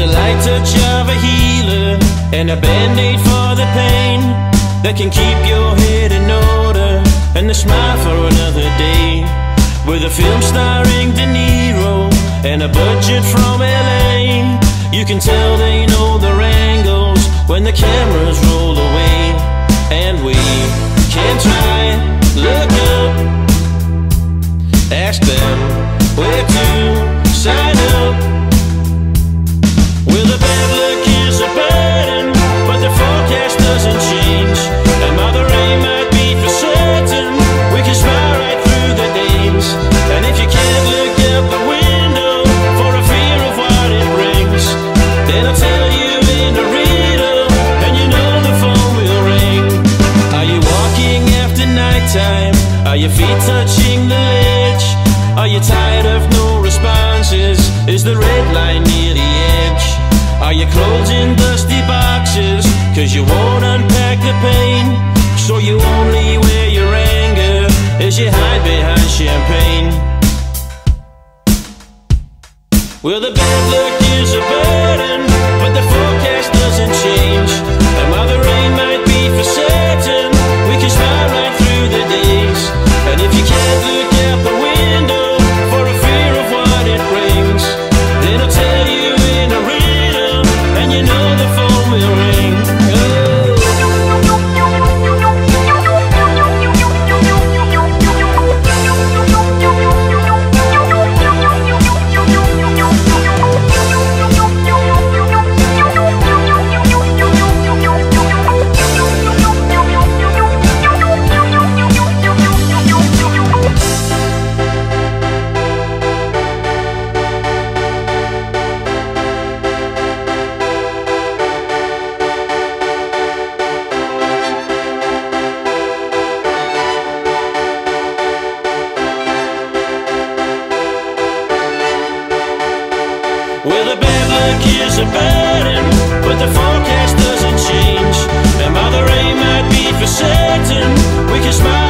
a light touch of a healer and a band-aid for the pain that can keep your head in order and a smile for another day. With a film starring De Niro and a budget from LA, you can tell they know their angles when the cameras roll away, and we can try look up, ask them where to nighttime? Are your feet touching the ledge? Are you tired of no responses? Is the red line near the edge? Are you clothes in dusty boxes? Cause you won't unpack the pain. So you only wear your anger as you hide behind champagne. Well, the bad luck is a burden, but the forecast doesn't change. Well, the bad luck is a burden, but the forecast doesn't change. And Mother Rain might be for certain, we can smile